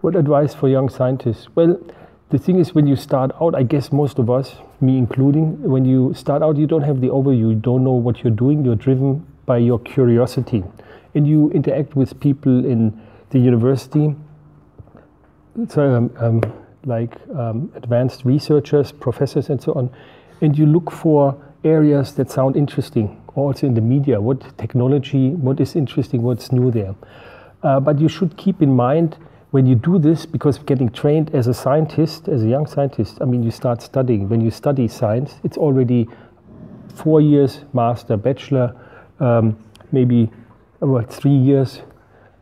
What advice for young scientists? Well, the thing is, when you start out, I guess most of us, me including, when you start out, you don't have the overview, you don't know what you're doing, you're driven by your curiosity. And you interact with people in the university, so, um, um, like um, advanced researchers, professors, and so on, and you look for areas that sound interesting, also in the media, what technology, what is interesting, what's new there. Uh, but you should keep in mind when you do this, because getting trained as a scientist, as a young scientist, I mean, you start studying. When you study science, it's already four years master, bachelor, um, maybe about three years,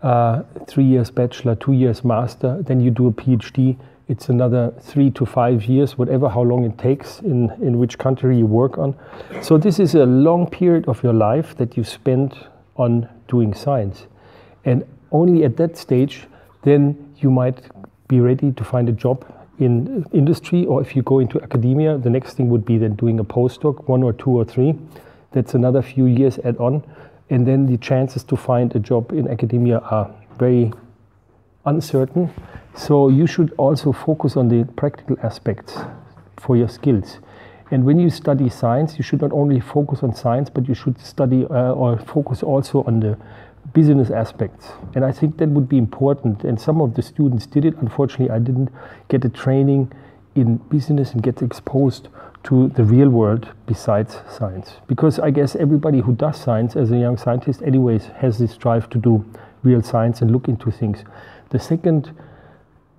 uh, three years bachelor, two years master. Then you do a PhD. It's another three to five years, whatever how long it takes in, in which country you work on. So this is a long period of your life that you spend on doing science. And only at that stage then you might be ready to find a job in industry or if you go into academia the next thing would be then doing a postdoc one or two or three. That's another few years add on. And then the chances to find a job in academia are very uncertain. So you should also focus on the practical aspects for your skills and when you study science you should not only focus on science but you should study uh, or focus also on the business aspects. And I think that would be important. And some of the students did it. Unfortunately, I didn't get a training in business and get exposed to the real world besides science. Because I guess everybody who does science as a young scientist, anyways, has this drive to do real science and look into things. The second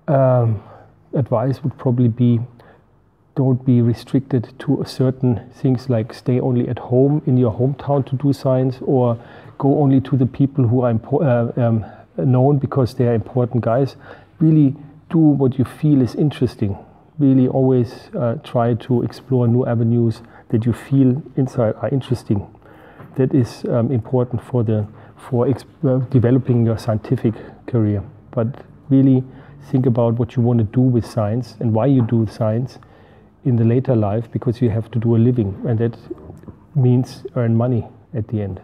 um, advice would probably be don't be restricted to certain things like stay only at home in your hometown to do science or go only to the people who are uh, um, known because they are important guys. Really do what you feel is interesting. Really always uh, try to explore new avenues that you feel inside are interesting. That is um, important for the for uh, developing your scientific career. But really think about what you want to do with science and why you do science in the later life because you have to do a living and that means earn money at the end.